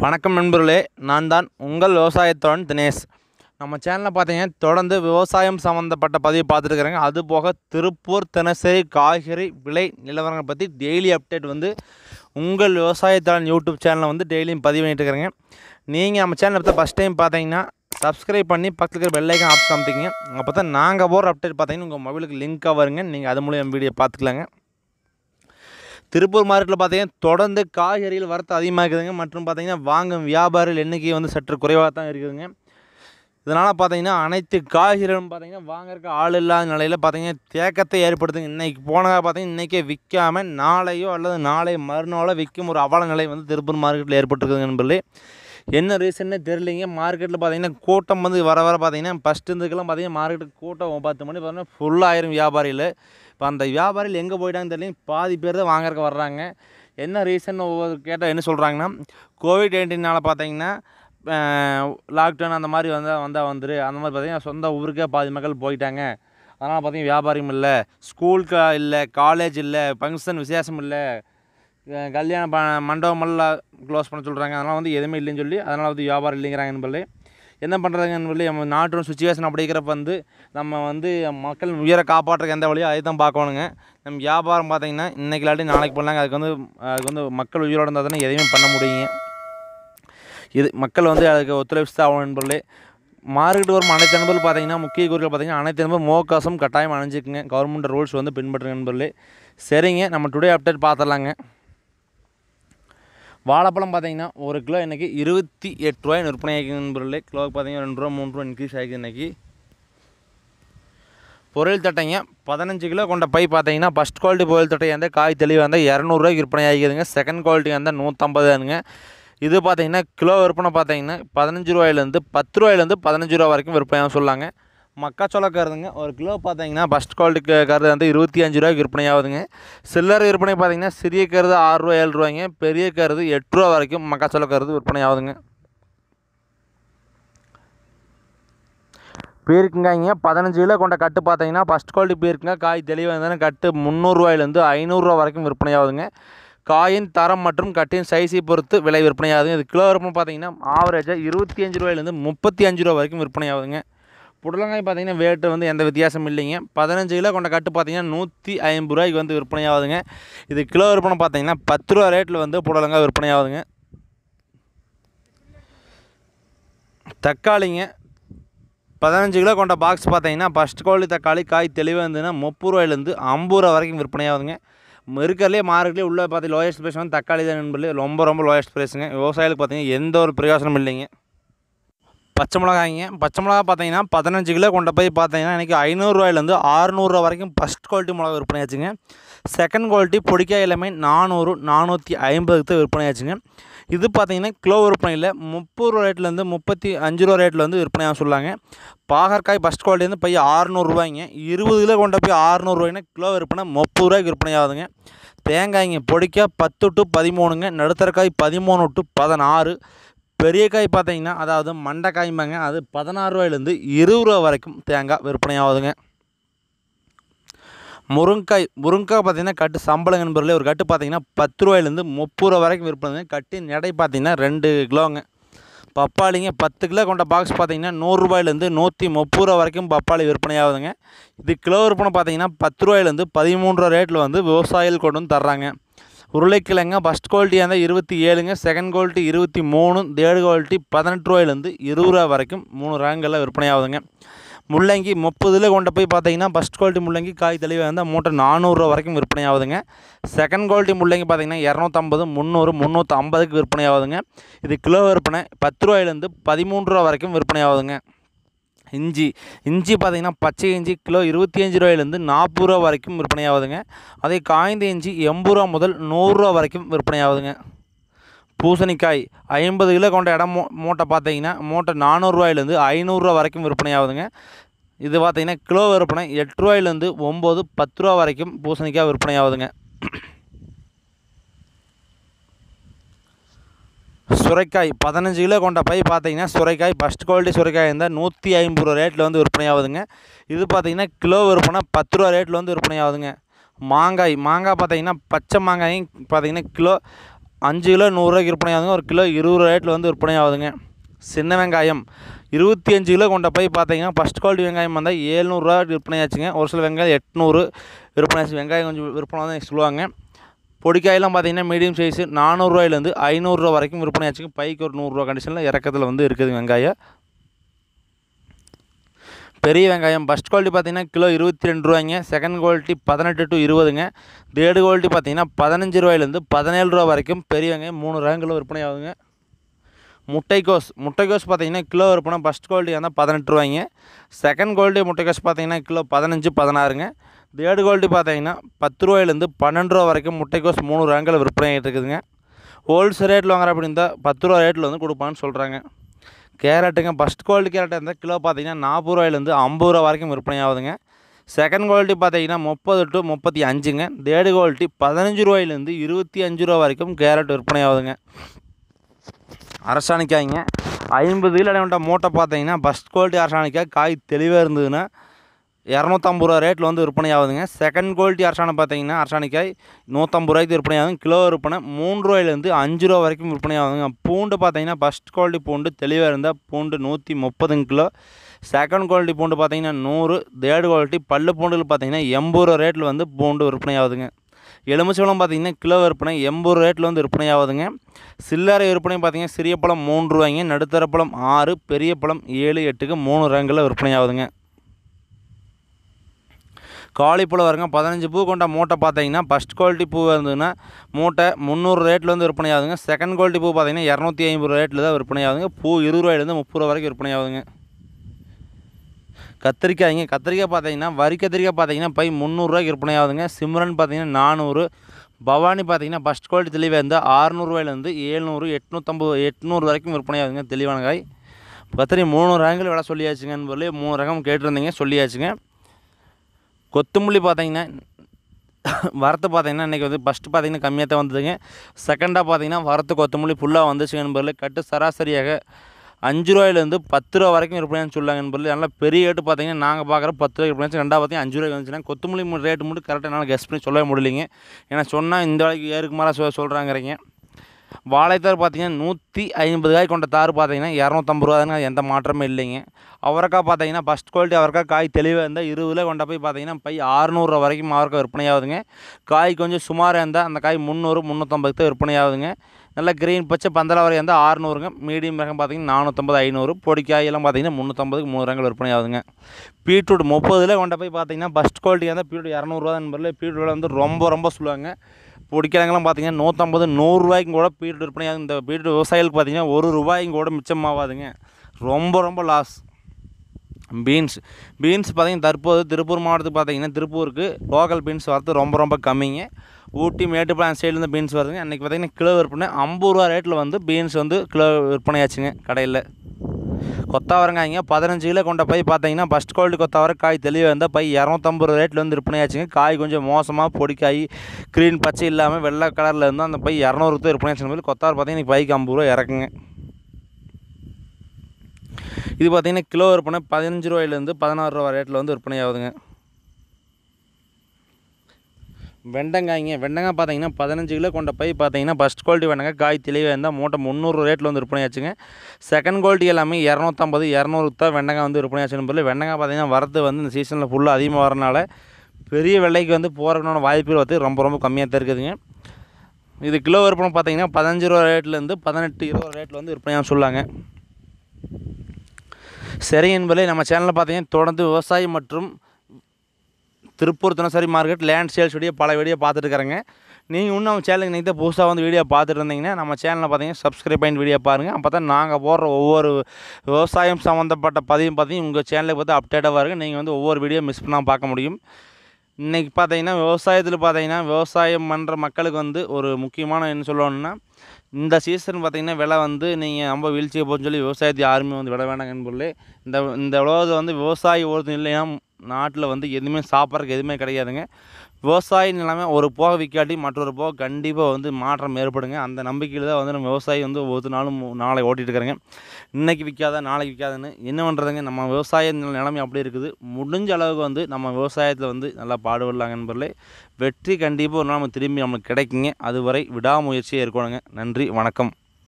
வணக்கம் நண்பர்களே நான் தான் உங்கள் விவசாயத்தோழன் தினேஷ். நம்ம சேனலில் பார்த்தீங்கன்னா தொடர்ந்து விவசாயம் சம்மந்தப்பட்ட பதிவு பார்த்துருக்குறேங்க அது போக திருப்பூர் தினசரி காய்கறி விலை நிலவரங்களை பற்றி டெய்லி அப்டேட் வந்து உங்கள் விவசாயத்தோழன் யூடியூப் சேனலில் வந்து டெய்லியும் பதிவு பண்ணிட்டு இருக்கிறேங்க நீங்கள் நம்ம சேனலை பார்த்தா ஃபஸ்ட் டைம் பார்த்தீங்கன்னா சப்ஸ்கிரைப் பண்ணி பக்கத்தில் இருக்கிற பெல்லைக்கன் ஆப்ஸ் காமித்திங்க அப்போ தான் நாங்கள் போகிற அப்டேட் பார்த்தீங்கன்னா உங்கள் மொபைலுக்கு லிங்க்காக வருங்க. நீங்கள் அது மூலியம் வீடியோ பார்த்துக்கலாங்க. திருப்பூர் மார்க்கெட்டில் பார்த்தீங்கன்னா தொடர்ந்து காய்கறிகள் வரத்து அதிகமாக இருக்குதுங்க. மற்றும் பார்த்திங்கன்னா வாங்கும் வியாபாரிகள் எண்ணிக்கை வந்து சற்று குறைவாக தான் இருக்குதுங்க. இதனால் பார்த்தீங்கன்னா அனைத்து காய்கறிகளும் பார்த்தீங்கன்னா வாங்கறக்கு ஆள் இல்லாத நிலையில் பார்த்தீங்கன்னா தேக்கத்தை ஏற்படுத்துங்க இன்றைக்கி போனதாக பார்த்தீங்கன்னா இன்றைக்கே விற்காமல் நாளையோ அல்லது நாளை மறுநாளோ விற்கும் ஒரு அவல நிலை வந்து திருப்பூர் மார்க்கெட்டில் ஏற்பட்டுருக்குதுங்க நண்பர்களே. என்ன ரீசன்னே தெரிலிங்க மார்க்கெட்டில் பார்த்தீங்கன்னா கூட்டம் வந்து வர வர பார்த்தீங்கன்னா ஃபஸ்ட்டு இருந்துக்கெல்லாம் பார்த்தீங்கன்னா மார்க்கெட்டுக்கு கூட்டம் பத்து மணி பார்த்தீங்கன்னா ஃபுல்லாயிரும் வியாபாரிகள். இப்போ அந்த வியாபாரிகள் எங்கே போயிட்டாங்கன்னு தெரியல பாதி பேர் தான் வாங்குறதுக்கு வர்றாங்க. என்ன ரீசன் ஒவ்வொரு கேட்டால் என்ன சொல்கிறாங்கன்னா கோவிட் நைன்டீனால் பார்த்தீங்கன்னா லாக்டவுன் அந்த மாதிரி வந்தால் வந்தால் வந்துரு. அந்த மாதிரி பார்த்திங்கன்னா சொந்த ஊருக்கே பாதி மக்கள் போயிட்டாங்க. அதனால் பார்த்தீங்கன்னா வியாபாரம் இல்லை. ஸ்கூலுக்கு இல்லை காலேஜ் இல்லை ஃபங்க்ஷன் விசேஷம் இல்லை. கல்யாணம் கல்யாண ப மண்டபமெல்லாம் க்ளோஸ் பண்ண சொல்கிறாங்க அதனால் வந்து எதுவுமே இல்லைன்னு சொல்லி அதனால் வந்து வியாபாரம் இல்லைங்கிறாங்க நண்பர்களே என்ன பண்ணுறதுங்கன்னு சொல்லி நம்ம நாட்டோட சுச்சுவேஷன் அப்படிங்கிறப்ப வந்து நம்ம வந்து மக்கள் உயிரை காப்பாற்றுறதுக்கு எந்த வழியோ அதை தான் பார்க்கணுங்க. நம்ம வியாபாரம் பார்த்தீங்கன்னா இன்றைக்கி இல்லாட்டி நாளைக்கு பண்ணலாங்க அதுக்கு வந்து அதுக்கு வந்து மக்கள் உயிரோடு இருந்தால் தானே எதையுமே பண்ண முடியுங்க. இது மக்கள் வந்து அதுக்கு ஒத்துழைப்பு தான் ஆகணும் நண்பர்களே மார்க்கெட் வரும் அனைத்து நண்பர்கள் பார்த்தீங்கன்னா முக்கிய குறிகள் பார்த்தீங்கன்னா அனைத்து நண்பர் முகக்கவசம் கட்டாயம் அணிஞ்சிக்குங்க. கவர்மெண்ட் ரூல்ஸ் வந்து பின்பற்றுங்க நண்பர்களே சரிங்க நம்ம டுடே அப்டேட் பார்த்துடலாங்க. வாழைப்பழம் பார்த்தீங்கன்னா ஒரு கிலோ இன்றைக்கி இருபத்தி எட்டு ரூபாய் விற்பனை ஆகிருக்கு நண்பர்களே. கிலோவுக்கு பார்த்தீங்கன்னா ரெண்டு ரூபா மூணு ரூபா இன்க்ரீஸ் ஆகிருக்கு இன்றைக்கி பொருள் தட்டைங்க பதினஞ்சு கிலோ கொண்ட பை பார்த்தீங்கன்னா ஃபஸ்ட் குவாலிட்டி பொருள் தட்டை வந்து காய் தெளிவாக இருந்தால் இரநூறுவாய்க்கு விற்பனை ஆகிக்குதுங்க. செகண்ட் குவாலிட்டி வந்து நூற்றம்பதுங்க இது பார்த்தீங்கன்னா கிலோ விற்பனை பார்த்தீங்கன்னா பதினஞ்சு ரூபாயிலேருந்து பத்து ரூபாயிலேருந்து பதினஞ்சு ரூபா வரைக்கும் விற்பனை சொல்லாங்க. மக்காச்சோள கருதுங்க ஒரு கிலோ பார்த்தீங்கன்னா ஃபஸ்ட் குவாலிட்டி கருது வந்து இருபத்தி அஞ்சு ரூபாய்க்கு விற்பனை ஆகுதுங்க சில்லறை விற்பனை பார்த்தீங்கன்னா சிறிய கருது ஆறுரூவா ஏழு ரூபாய்ங்க. பெரிய கருது எட்டு ரூபா வரைக்கும் மக்காச்சோள கருது விற்பனை ஆகுதுங்க பீர்க்குங்காய்ங்க பதினஞ்சு கிலோ கொண்ட கட்டு பார்த்தீங்கன்னா ஃபஸ்ட் குவாலிட்டி பீர்க்குங்க காய் தெளிவாக இருந்தாலும் கட்டு முந்நூறுரூவாயிலேருந்து ஐநூறுரூவா வரைக்கும் விற்பனை ஆகுதுங்க காயின் தரம் மற்றும் கட்டின் சைஸை பொறுத்து விலை விற்பனை ஆகுதுங்க இது கிலோ விற்பனை பார்த்தீங்கன்னா ஆவரேஜாக இருபத்தி அஞ்சு ரூபாயிலேருந்து முப்பத்தி அஞ்சு ரூபா வரைக்கும் விற்பனை ஆகுதுங்க புடலங்காய் பார்த்தீங்கன்னா வேட்டு வந்து எந்த வித்தியாசமும் இல்லைங்க. பதினஞ்சு கிலோ கொண்ட கட்டு பார்த்தீங்கன்னா நூற்றி ஐம்பது ரூபாய்க்கு வந்து விற்பனை ஆகுதுங்க இது கிலோ விற்பனை பார்த்தீங்கன்னா பத்து ரூபா ரேட்டில் வந்து புடலங்காய் விற்பனை ஆகுதுங்க தக்காளிங்க பதினஞ்சு கிலோ கொண்ட பாக்ஸ் பார்த்தீங்கன்னா ஃபஸ்ட் குவாலிட்டி தக்காளி காய் தெளிவாக இருந்ததுன்னா முப்பது ரூபாயிலேருந்து ஐம்பது ரூபா வரைக்கும் விற்பனை ஆகுதுங்க இருக்கிறதுலே மார்க்கெட்லேயே உள்ள பார்த்து லோயஸ்ட் ப்ரைஸ் வந்து தக்காளி தான் நண்பர்களே ரொம்ப ரொம்ப லோயஸ்ட் ப்ரைஸுங்க விவசாயிகளுக்கு பார்த்தீங்கன்னா எந்த ஒரு பிரயோசனமும் இல்லைங்க. பச்சை மிளகாய்ங்க. பச்சை மிளகா பார்த்தீங்கன்னா பதினஞ்சு கிலோ கொண்ட போய் பார்த்தீங்கன்னா இன்றைக்கி ஐநூறுரூவாயிலேருந்து ஆறுநூறுரூவா வரைக்கும் ஃபஸ்ட் குவாலிட்டி மிளகா விற்பனை ஆச்சுங்க. செகண்ட் குவாலிட்டி பொடிக்காய் எல்லாமே நானூறு நானூற்றி ஐம்பதுக்கு விற்பனை ஆச்சுங்க. இது பார்த்தீங்கன்னா கிலோ விற்பனையில் முப்பது ரூபா ரேட்லேருந்து முப்பத்தி அஞ்சு ரூபா ரேட்டில் வந்து விற்பனையாக சொல்லாங்க. பாகற்காய் ஃபஸ்ட் குவாலிட்டி வந்து பையன் ஆறுநூறுவாய்ங்க இருபது கிலோ கொண்ட போய் ஆறுநூறுவாய்னா கிலோ விற்பனை முப்பது ரூபாய்க்கு விற்பனை ஆகுதுங்க. தேங்காய்ங்க பொடிக்காய் பத்து டு பதிமூணுங்க. நடுத்தரக்காய் பதிமூணு டு பதினாறு. பெரிய காய் பார்த்தீங்கன்னா அதாவது மண்டைக்காய்ம்பாங்க அது பதினாறு ரூபாயிலேருந்து இருபது ரூபா வரைக்கும் தேங்காய் விற்பனை ஆகுதுங்க முருங்காய் முருங்காய் பார்த்தீங்கன்னா கட்டு சம்பளம் நண்பர்களே ஒரு கட்டு பார்த்தீங்கன்னா பத்து ரூபாயிலேருந்து முப்பது ரூபா வரைக்கும் விற்பனை கட்டின் எடை பார்த்தீங்கன்னா ரெண்டு கிலோங்க. பப்பாளிங்க பத்து கிலோ கொண்ட பாக்ஸ் பார்த்தீங்கன்னா நூறுரூபாயிலேருந்து நூற்றி முப்பது ரூபா வரைக்கும் பப்பாளி விற்பனை ஆகுதுங்க இது கிலோ விற்பனை பார்த்தீங்கன்னா பத்து ரூபாயிலேருந்து பதிமூன்று ரூபா ரேட்டில் வந்து விவசாயிகள் கொண்டு வந்து தர்றாங்க. உருளைக்கிழங்க ஃபஸ்ட் குவாலிட்டியாக இருந்தால் இருபத்தி ஏழுங்க செகண்ட் குவாலிட்டி இருபத்தி மூணு தேர்டு குவாலிட்டி பதினெட்டு ரூபாயிலேருந்து இருபது ரூபா வரைக்கும் மூணு ரேங்கில் விற்பனை ஆகுதுங்க. முள்ளங்கி முப்பதில் கொண்டு போய் பார்த்தீங்கன்னா ஃபஸ்ட் குவாலிட்டி முள்ளங்கி காய் தெளிவாக இருந்தால் மூட்டை நானூறுரூவா வரைக்கும் விற்பனை ஆகுதுங்க. செகண்ட் குவாலிட்டி முள்ளங்கி பார்த்தீங்கன்னா இரநூத்தம்பது முந்நூறு முந்நூற்றி ஐம்பதுக்கு விற்பனை ஆகுதுங்க. இது கிலோ விற்பனை பத்து ரூபாயிலேருந்து பதிமூணு ரூபா வரைக்கும் விற்பனை ஆகுதுங்க. இஞ்சி. இஞ்சி பார்த்தீங்கன்னா பச்சை இஞ்சி கிலோ இருபத்தி அஞ்சு ரூபாயிலேருந்து நாற்பது ரூபா வரைக்கும் விற்பனையாகுதுங்க. அதே காய்ந்த இஞ்சி எண்பது ரூபா முதல் நூறுரூவா வரைக்கும் விற்பனை ஆகுதுங்க பூசணிக்காய் ஐம்பது கிலோ கொண்ட இடம் மூ மூட்டை பார்த்தீங்கன்னா மூட்டை நானூறுரூவாயிலேருந்து ஐநூறுரூவா வரைக்கும் விற்பனை ஆகுதுங்க இது பார்த்திங்கன்னா கிலோ விற்பனை எட்டு ரூபாயிலேருந்து ஒம்பது பத்து ரூபா வரைக்கும் பூசணிக்காய் விற்பனை சுரைக்காய் பதினஞ்சு கிலோ கொண்ட பை பார்த்தீங்கன்னா சுரைக்காய் ஃபஸ்ட் குவாலிட்டி சுரைக்காய் இருந்தால் நூற்றி ஐம்பது ரூபா ரேட்டில் வந்து விற்பனை ஆகுதுங்க. இது பார்த்தீங்கன்னா கிலோ விற்பனை பத்து ரூபா ரேட்டில் வந்து விற்பனை ஆகுதுங்க. மாங்காய் மாங்காய் பார்த்தீங்கன்னா பச்சை மாங்காயும் பார்த்தீங்கன்னா கிலோ அஞ்சு கிலோ நூறுரூவாய்க்கு விற்பனை ஆகுதுங்க. ஒரு கிலோ இருபது ரூபா ரேட்டில் வந்து விற்பனை ஆகுதுங்க. சின்ன வெங்காயம் இருபத்தி அஞ்சு கிலோ கொண்ட போய் பார்த்தீங்கன்னா ஃபஸ்ட் குவாலிட்டி வெங்காயம் வந்தால் ஏழ்நூறுரூவா விற்பனை ஆச்சுங்க. ஒரு சில வெங்காயம் எட்நூறு விற்பனை ஆச்சு. வெங்காயம் கொஞ்சம் விற்பனை தான் சொல்லுவாங்க. பொடிக்காயெல்லாம் பார்த்தீங்கன்னா மீடியம் சைஸு நானூறுரூவாயிலேருந்து ஐநூறுரூவா வரைக்கும் விற்பனை ஆச்சுங்க. பைக்கு ஒரு நூறுரூவா கண்டிஷனில் இறக்கத்தில் வந்து இருக்குது வெங்காயம். பெரிய வெங்காயம். ஃபஸ்ட் குவாலிட்டி பார்த்தீங்கன்னா கிலோ இருபத்தி ரெண்டு ரூபாய்ங்க. செகண்ட் குவாலிட்டி பதினெட்டு டு இருபதுங்க. தேர்டு குவாலிட்டி பார்த்தீங்கன்னா பதினஞ்சு ரூபாயிலேருந்து பதினேழு ரூபா வரைக்கும் பெரிய வெங்காயம் மூணு ரேங்கில் விற்பனை ஆகுதுங்க. முட்டைக்கோஸ். முட்டைக்கோஸ் பார்த்தீங்கன்னா கிலோ விற்பனை ஃபஸ்ட் குவாலிட்டி இருந்தால் பதினெட்டு ரூபாய்ங்க. செகண்ட் குவாலிட்டி முட்டைக்கோஸ் பார்த்தீங்கன்னா கிலோ பதினஞ்சு பதினாறுங்க. தேர்டு குவாலிட்டி பார்த்தீங்கன்னா பத்து ரூபாயிலேருந்து பன்னெண்டு ரூபா வரைக்கும் முட்டைக்கோஸ் மூணு ரேங்கில் விற்பனை ஆகிட்டு இருக்குதுங்க. ஹோல்சேல் ரேட்டில் வாங்குற அப்படி இருந்தால் பத்து ரூபா ரேட்டில் வந்து கொடுப்பான்னு சொல்கிறாங்க கேரட்டுங்க ஃபஸ்ட் குவாலிட்டி கேரட் இருந்தால் கிலோ பார்த்தீங்கன்னா நாற்பது ரூபாயிலேருந்து ஐம்பது ரூபா வரைக்கும் விற்பனை ஆகுதுங்க. செகண்ட் குவாலிட்டி பார்த்தீங்கன்னா முப்பது டு முப்பத்தி அஞ்சுங்க. தேர்டு குவாலிட்டி பதினஞ்சு ரூபாயிலேருந்து இருபத்தி அஞ்சு ரூபா வரைக்கும் கேரட் விற்பனை ஆகுதுங்க. அரசாணிக்காய்ங்க. ஐம்பது கிலோ மூட்டை பார்த்தீங்கன்னா ஃபஸ்ட் குவாலிட்டி அரசாணிக்காய் காய் தெளிவாக இருந்ததுன்னா இரநூத்தம்பது ரூபா ரேட்டில் வந்து விற்பனை ஆகுதுங்க செகண்ட் குவாலிட்டி அரசாணை பார்த்தீங்கன்னா அரசாணிக்காய் நூற்றம்பது ரூபாய்க்கு விற்பனை ஆகுதுங்க கிலோ விற்பனை மூணு ரூபாயிலேருந்து அஞ்சு ரூபா வரைக்கும் விற்பனை ஆகுதுங்க பூண்டு பார்த்தீங்கன்னா ஃபஸ்ட் குவாலிட்டி பூண்டு தெளிவாக இருந்தால் பூண்டு நூற்றி முப்பதுங்க கிலோ. செகண்ட் குவாலிட்டி பூண்டு பார்த்தீங்கன்னா நூறு. தேர்டு குவாலிட்டி பல்லு பூண்டுகள் பார்த்தீங்கன்னா எண்பது ரூபா ரேட்டில் வந்து பூண்டு விற்பனை ஆகுதுங்க எலுமிச்சம்பழம் பார்த்தீங்கன்னா கிலோ விற்பனை எண்பது ரேட்டில் வந்து விற்பனை ஆகுதுங்க சில்லறை விற்பனை பார்த்தீங்கன்னா சிறிய பழம் மூணு ரூபாய்ங்க. நடுத்தர பழம் ஆறு பெரிய பழம் ஏழு எட்டுக்கு மூணு ரேங்கில் விற்பனை ஆகுதுங்க காலிப்பழம் வருங்க. பதினஞ்சு பூ கொண்ட மூட்டை பார்த்தீங்கன்னா ஃபஸ்ட் குவாலிட்டி பூ இருந்ததுன்னா மூட்டை முந்நூறு ரேட்டில் வந்து விற்பனை ஆகுதுங்க. செகண்ட் குவாலிட்டி பூ பார்த்தீங்கன்னா இரநூத்தி ஐம்பது ரேட்டில் தான் விற்பனை ஆகுதுங்க. பூ இருபது ரூபாயிலேருந்து முப்பது ரூபா வரைக்கும் விற்பனை ஆகுதுங்க. கத்திரிக்காய்ங்க கத்திரிக்காய் பார்த்தீங்கன்னா வரி கத்திரிக்காய் பார்த்தீங்கன்னா பை முந்நூறுரூவாய்க்கு விற்பனை ஆகுதுங்க. சிம்ரன் பார்த்தீங்கன்னா நானூறு. பவானி பார்த்தீங்கன்னா ஃபஸ்ட் குவாலிட்டி தெளிவாக இருந்தால் ஆறுநூறுவாயிலேருந்து ஏழ்நூறு எட்நூற்றம்பது எட்நூறு வரைக்கும் விற்பனை ஆகுதுங்க தெளிவான காய். கத்திரி மூணு ரகங்கள் விலை சொல்லியாச்சுங்கன்னு சொல்லி மூணு ரகம் கேட்டிருந்தீங்க சொல்லியாச்சுங்க. கொத்தமல்லி பார்த்தீங்கன்னா வரத்து பார்த்தீங்கன்னா இன்றைக்கி வந்து ஃபஸ்ட்டு பார்த்தீங்கன்னா கம்மியாக தான் வந்ததுங்க. செகண்டாக பார்த்தீங்கன்னா வரத்து கொத்தமல்லி ஃபுல்லாக வந்துச்சுங்க என்பதில் கட்டு சராசரியாக அஞ்சு ரூபாயிலேருந்து பத்து ரூபா வரைக்கும் விற்பனைன்னு சொல்லுவாங்க என்பதில் நல்லா பெரிய ரேட்டு பார்த்தீங்கன்னா நாங்கள் பார்க்குற பத்து ரூபாய் விற்பனை ரெண்டாவது பார்த்தீங்கன்னா அஞ்சு ரூபாய்க்கு வந்துச்சுன்னா கொத்தமல்லி ரேட்டு மட்டும் கரெக்டாக என்னால் கெஸ்ட் பண்ணி சொல்லவே முடியலைங்க. ஏன்னா சொன்னால் இந்த வேலைக்கு ஏறுக்கு மேலே சொ சொல்கிறாங்கிறீங்க வாழைத்தார் பார்த்தீங்கன்னா நூற்றி ஐம்பது காய் கொண்ட தார் பார்த்தீங்கன்னா இரநூத்தம்பது ரூபாதுங்க எந்த மாற்றமும் இல்லைங்க. அவரைக்காய் பார்த்தீங்கன்னா ஃபஸ்ட் குவாலிட்டி அவரைக்காய் காய் தெளிவாக இருந்தால் இருபதுல கொண்ட போய் பார்த்தீங்கன்னா பை அறுநூறுவா வரைக்கும் அவரைக்காய் விற்பனை ஆகுதுங்க காய் கொஞ்சம் சுமாராக இருந்தால் அந்த காய் முந்நூறு முந்நூற்றம்பது தான் விற்பனை ஆகுதுங்க நல்ல க்ரீன் பச்சை பந்தல வரை இருந்தால் ஆறுநூறுங்க மீடியம் ரகம் பார்த்தீங்கன்னா நானூற்றம்பது ஐநூறு. பொடிக்காயெல்லாம் பார்த்தீங்கன்னா முந்நூற்றம்பதுக்கு மூணு ரகங்கள் விற்பனை ஆகுதுங்க பீட்ரூட் முப்பதில் கொண்ட போய் பார்த்தீங்கன்னா ஃபஸ்ட் குவாலிட்டி இருந்தால் பீட்ரூட் இரநூறுவா என்பதில் பீட்ரூட் வந்து ரொம்ப ரொம்ப சொல்லுவாங்க. பிடிக்கிறாங்களாம் பார்த்தீங்கன்னா நூற்றம்பது நூறுரூவாய்க்கும் கூட பீட்ரூட் விற்பனை இந்த பீட்ரூட் விவசாயிகளுக்கு பார்த்தீங்கன்னா ஒரு ரூபாய்க்கும் கூட மிச்சமாகாதுங்க ரொம்ப ரொம்ப லாஸ் பீன்ஸ் பீன்ஸ் பார்த்தீங்கன்னா தற்போது திருப்பூர் மாவட்டத்துக்கு பார்த்தீங்கன்னா திருப்பூருக்கு லோக்கல் பீன்ஸ் வரது ரொம்ப ரொம்ப கம்மிங்க. ஊட்டி மேட்டுப்பாளையம் சைடுலேருந்து பீன்ஸ் வருதுங்க. அன்றைக்கி பார்த்தீங்கன்னா கிலோ விற்பனை ஐம்பது ரூபா ரேட்டில் வந்து பீன்ஸ் வந்து கிலோ விற்பனையாச்சுங்க கடையில். கொத்தாவரங்காய்ங்க பதினஞ்சு கிலோ கொண்ட பை பார்த்தீங்கன்னா ஃபஸ்ட் குவாலிட்டி கொத்தாவரை காய் தெளிவாக இருந்தால் பை இரநூத்தம்பது ரூபா ரேட்டில் வந்து விற்பனை ஆச்சுங்க. காய் கொஞ்சம் மோசமாக பொடிக்காய் க்ரீன் பச்சை இல்லாமல் வெள்ளை கலரில் இருந்தால் அந்த பை இரநூறுக்கு விற்பனையாச்சு போது ஆச்சுங்க. கொத்தாவரை பார்த்தீங்கன்னா பைக்கு ஐம்பது ரூபா இறக்குங்க. இது பார்த்தீங்கன்னா கிலோ விற்பனை பதினஞ்சு ரூபாயிலேருந்து பதினாறு ரூபா ரேட்டில் வந்து விற்பனை ஆகுதுங்க. வெண்டங்காய்ங்க. வெண்டங்காய் பார்த்தீங்கன்னா பதினஞ்சு கிலோ கொண்ட பை பார்த்தீங்கன்னா ஃபஸ்ட் குவாலிட்டி வெண்டங்காய். காய் தெளிவாக இருந்தால் மூட்டை முந்நூறு ரேட்டில் வந்து விற்பனை ஆச்சுங்க. செகண்ட் குவாலிட்டி எல்லாமே இரநூத்தம்பது இரநூறுக்கு தான் வெண்டங்காய் வந்து விற்பனை ஆச்சுன்னு பொருள். வெண்டங்காய் பார்த்தீங்கன்னா வரது வந்து இந்த சீசனில் ஃபுல்லாக அதிகமாக வரனால பெரிய வெள்ளைக்கு வந்து போகிறதுக்கான வாய்ப்புகள் வந்து ரொம்ப ரொம்ப கம்மியாக தான் இருக்குதுங்க. இது கிலோ விற்பனை பார்த்தீங்கன்னா பதினஞ்சு ரூபா ரேட்லேருந்து பதினெட்டு இருபது ரேட்டில் வந்து விற்பனையாக சொல்லாங்க. சரி என்பதை நம்ம சேனலில் பார்த்தீங்கன்னா தொடர்ந்து விவசாயம் மற்றும் திருப்பூர் தினசரி மார்க்கெட் லேண்ட் சேல்ஸ் வீடியோ பல வீடியோ பார்த்துட்டு இருக்கிறேங்க நீங்கள் இன்னும் நம்ம சேனலுக்கு நீங்கள் புதுசாக வந்து வீடியோ பார்த்துட்டு இருந்தீங்கன்னா நம்ம சேனலில் பார்த்தீங்கன்னா சப்ஸ்கிரைப் பண்ணி வீடியோ பாருங்கள் அப்போ தான் நாங்கள் போடுற ஒவ்வொரு விவசாயம் சம்மந்தப்பட்ட பதிவும் பார்த்தீங்கன்னா உங்கள் சேனலுக்கு பார்த்து அப்டேட்டாக வருங்க. நீங்கள் வந்து ஒவ்வொரு வீடியோ மிஸ் பண்ணாமல் பார்க்க முடியும். இன்றைக்கி பார்த்தீங்கன்னா விவசாயத்தில் பார்த்தீங்கன்னா விவசாயம் பண்ணுற மக்களுக்கு வந்து ஒரு முக்கியமான என்ன சொல்லணும்னா இந்த சீசன் பார்த்தீங்கன்னா விலை வந்து நீங்கள் ரொம்ப வீழ்ச்சியை போச்சுன்னு சொல்லி விவசாயத்தை யாருமே வந்து விட வேண்டாங்கன்னு பொருள் இந்த இந்த உலகத்தில் வந்து விவசாயி ஒருத்தர் இல்லைன்னா நாட்டில் வந்து எதுவுமே சாப்பிட்றதுக்கு எதுவுமே கிடையாதுங்க. விவசாய நிலைமை ஒரு போக விற்காட்டி மற்றொரு போக கண்டிப்பாக வந்து மாற்றம் ஏற்படுங்க. அந்த நம்பிக்கையில் தான் வந்து நம்ம விவசாயி வந்து ஒவ்வொரு நாளும் நாளை ஓட்டிகிட்டு இன்றைக்கி விற்காத நாளைக்கு விற்காதுன்னு என்ன பண்ணுறதுங்க நம்ம விவசாய நிலைமை அப்படி இருக்குது. முடிஞ்ச அளவுக்கு வந்து நம்ம விவசாயத்தில் வந்து நல்லா பாடுபடலாங்க நண்பர்களே. வெற்றி கண்டிப்பாக ஒரு நாள் நம்ம திரும்பி நம்மளுக்கு கிடைக்குங்க. அதுவரை விடாமுயற்சியே இருக்கணுங்க. நன்றி வணக்கம்.